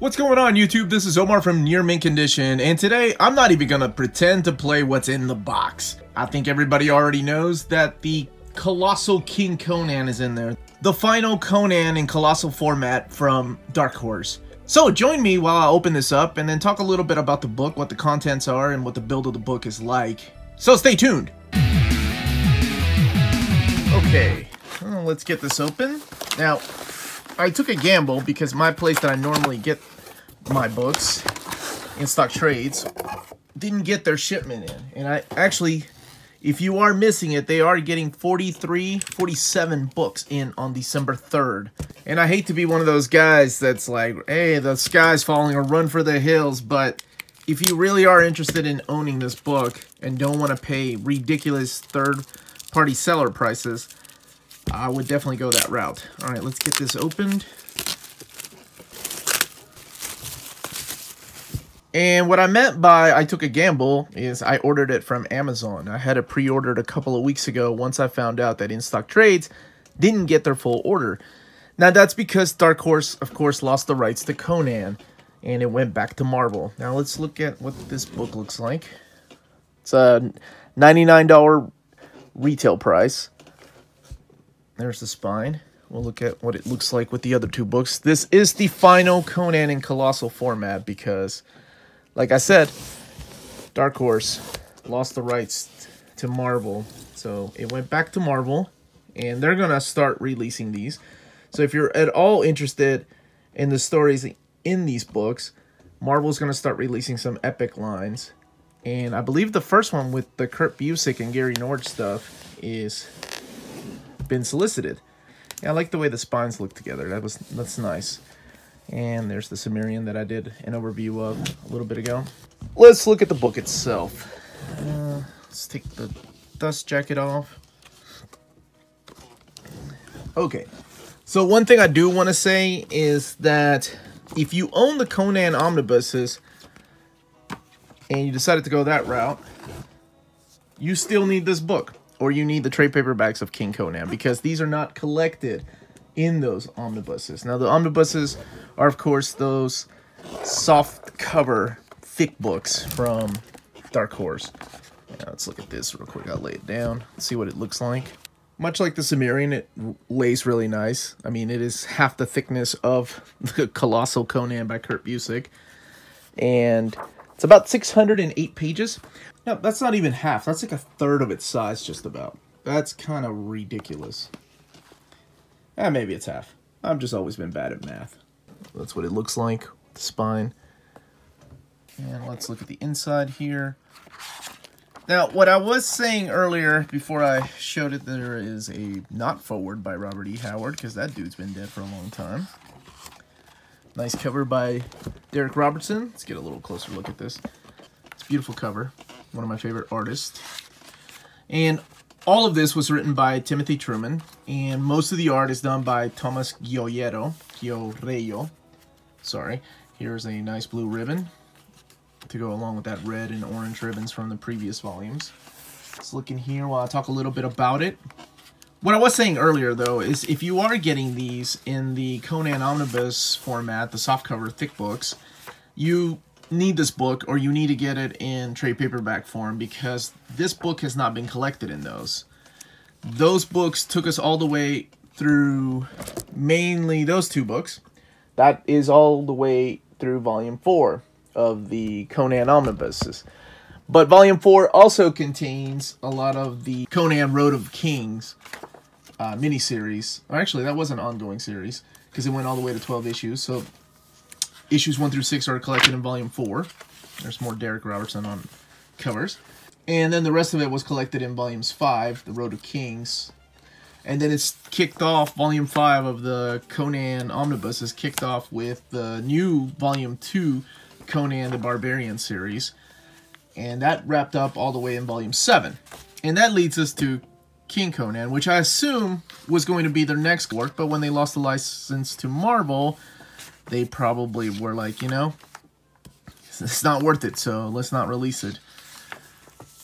What's going on YouTube? This is Omar from Near Mint Condition and today I'm not even gonna pretend to play what's in the box. I think everybody already knows that the Colossal King Conan is in there. The final Conan in Colossal format from Dark Horse. So join me while I open this up and then talk a little bit about the book, what the contents are, and what the build of the book is like. So stay tuned! Okay, well, let's get this open. Now, I took a gamble because my place that I normally get my books, in stock trades, didn't get their shipment in. And I actually, if you are missing it, they are getting 43, 47 books in on December 3rd. And I hate to be one of those guys that's like, hey, the sky's falling or run for the hills, but if you really are interested in owning this book and don't want to pay ridiculous third-party seller prices, I would definitely go that route. All right, let's get this opened. And what I meant by I took a gamble is I ordered it from Amazon. I had it pre-ordered a couple of weeks ago once I found out that In-Stock Trades didn't get their full order. Now that's because Dark Horse, of course, lost the rights to Conan and it went back to Marvel. Now let's look at what this book looks like. It's a $99 retail price. There's the spine. We'll look at what it looks like with the other two books. This is the final Conan in Colossal format because, like I said, Dark Horse lost the rights to Marvel. So it went back to Marvel, and they're going to start releasing these. So if you're at all interested in the stories in these books, Marvel's going to start releasing some epic lines. And I believe the first one with the Kurt Busiek and Cary Nord stuff is been solicited. Yeah, I like the way the spines look together. That was That's nice. And there's the Cimmerian that I did an overview of a little bit ago. Let's look at the book itself. Uh, let's take the dust jacket off. Okay. So one thing I do want to say is that if you own the Conan omnibuses and you decided to go that route, you still need this book or you need the trade paperbacks of King Conan because these are not collected in those omnibuses. Now, the omnibuses are, of course, those soft cover thick books from Dark Horse. Now, let's look at this real quick. I'll lay it down, see what it looks like. Much like the Cimmerian, it lays really nice. I mean, it is half the thickness of the Colossal Conan by Kurt Busiek. And it's about 608 pages. No, that's not even half. That's like a third of its size, just about. That's kind of ridiculous. Eh, maybe it's half. I've just always been bad at math. That's what it looks like, the spine. And let's look at the inside here. Now, what I was saying earlier, before I showed it, there is a not forward by Robert E. Howard, because that dude's been dead for a long time. Nice cover by Darick Robertson. Let's get a little closer look at this. It's beautiful cover. One of my favorite artists. And all of this was written by Timothy Truman. And most of the art is done by Thomas Gioiero. Gioreyo. Sorry. Here's a nice blue ribbon to go along with that red and orange ribbons from the previous volumes. Let's look in here while I talk a little bit about it. What I was saying earlier, though, is if you are getting these in the Conan Omnibus format, the softcover thick books, you need this book or you need to get it in trade paperback form because this book has not been collected in those. Those books took us all the way through mainly those two books. That is all the way through volume 4 of the Conan Omnibuses. But volume 4 also contains a lot of the Conan Road of Kings uh, miniseries. Or actually, that was an ongoing series because it went all the way to 12 issues. So issues 1 through 6 are collected in volume 4. There's more Darick Robertson on covers. And then the rest of it was collected in volumes 5, The Road of Kings. And then it's kicked off, volume 5 of the Conan Omnibus is kicked off with the new volume 2 Conan the Barbarian series. And that wrapped up all the way in volume 7. And that leads us to King Conan, which I assume was going to be their next work, but when they lost the license to Marvel, they probably were like, you know, it's not worth it, so let's not release it.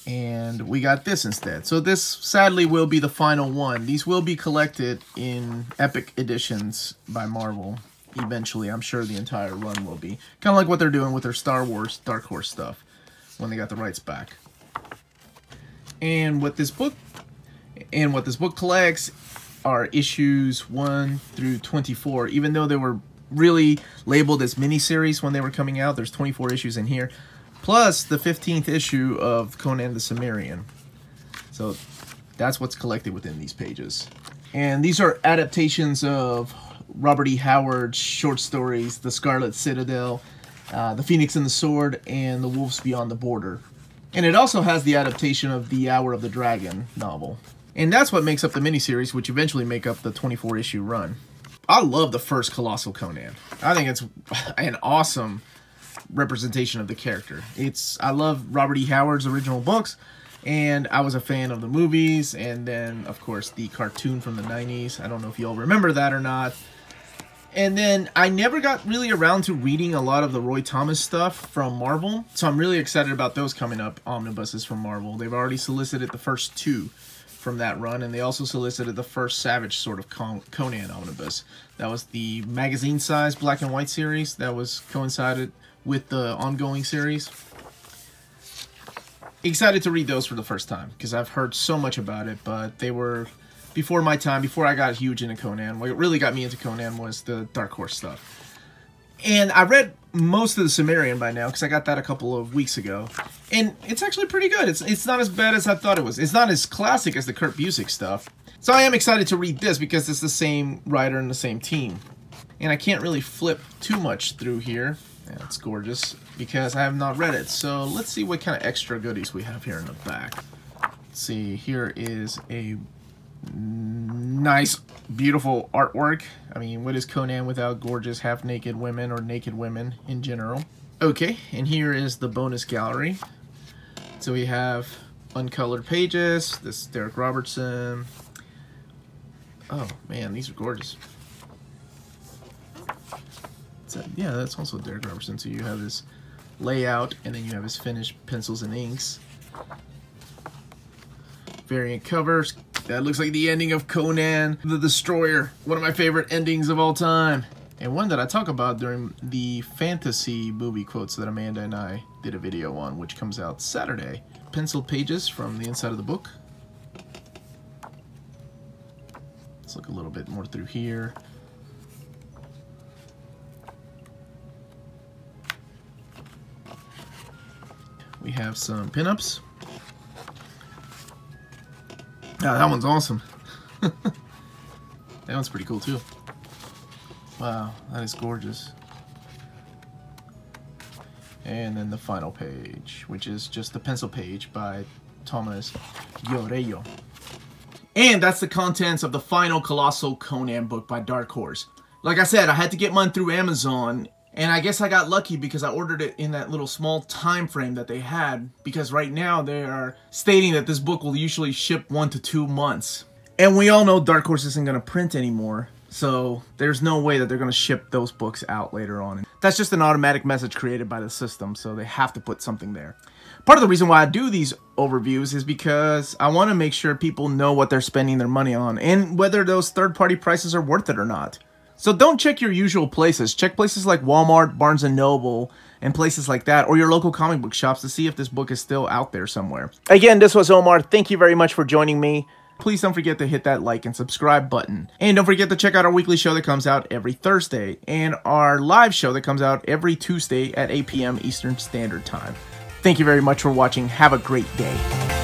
And we got this instead. So this, sadly, will be the final one. These will be collected in Epic Editions by Marvel. eventually. I'm sure the entire run will be. Kind of like what they're doing with their Star Wars Dark Horse stuff when they got the rights back. And what this book and what this book collects are issues 1 through 24. Even though they were really labeled as miniseries when they were coming out, there's 24 issues in here. Plus the 15th issue of Conan the Cimmerian. So that's what's collected within these pages. And these are adaptations of Robert E. Howard's short stories, The Scarlet Citadel, uh, The Phoenix and the Sword, and The Wolves Beyond the Border. And it also has the adaptation of the Hour of the Dragon novel. And that's what makes up the miniseries, which eventually make up the 24-issue run. I love the first Colossal Conan. I think it's an awesome representation of the character. It's I love Robert E. Howard's original books, and I was a fan of the movies, and then, of course, the cartoon from the 90s. I don't know if you all remember that or not. And then I never got really around to reading a lot of the Roy Thomas stuff from Marvel. So I'm really excited about those coming up, omnibuses from Marvel. They've already solicited the first two from that run, and they also solicited the first Savage Sword of Conan omnibus. That was the magazine size black and white series that was coincided with the ongoing series. Excited to read those for the first time because I've heard so much about it, but they were before my time, before I got huge into Conan. What really got me into Conan was the Dark Horse stuff. And I read most of the Cimmerian by now because I got that a couple of weeks ago. And it's actually pretty good. It's, it's not as bad as I thought it was. It's not as classic as the Kurt Busiek stuff. So I am excited to read this because it's the same writer and the same team. And I can't really flip too much through here. Yeah, it's gorgeous because I have not read it. So let's see what kind of extra goodies we have here in the back. Let's see, here is a nice, beautiful artwork. I mean, what is Conan without gorgeous half-naked women or naked women in general? Okay, and here is the bonus gallery. So we have uncolored pages. This is Darick Robertson. Oh, man, these are gorgeous. So, yeah, that's also Darick Robertson. So you have his layout, and then you have his finished pencils and inks. Variant covers, that looks like the ending of Conan the Destroyer, one of my favorite endings of all time. And one that I talk about during the fantasy movie quotes that Amanda and I did a video on, which comes out Saturday. Penciled pages from the inside of the book. Let's look a little bit more through here. We have some pinups. Yeah, that one's awesome. that one's pretty cool too. Wow, that is gorgeous. And then the final page, which is just the pencil page by Thomas Giorello. And that's the contents of the final Colossal Conan book by Dark Horse. Like I said, I had to get mine through Amazon and I guess I got lucky because I ordered it in that little small time frame that they had because right now they are stating that this book will usually ship one to two months. And we all know Dark Horse isn't going to print anymore. So there's no way that they're going to ship those books out later on. That's just an automatic message created by the system, so they have to put something there. Part of the reason why I do these overviews is because I want to make sure people know what they're spending their money on and whether those third-party prices are worth it or not. So don't check your usual places. Check places like Walmart, Barnes & Noble, and places like that, or your local comic book shops to see if this book is still out there somewhere. Again, this was Omar. Thank you very much for joining me. Please don't forget to hit that like and subscribe button. And don't forget to check out our weekly show that comes out every Thursday, and our live show that comes out every Tuesday at 8 p.m. Eastern Standard Time. Thank you very much for watching. Have a great day.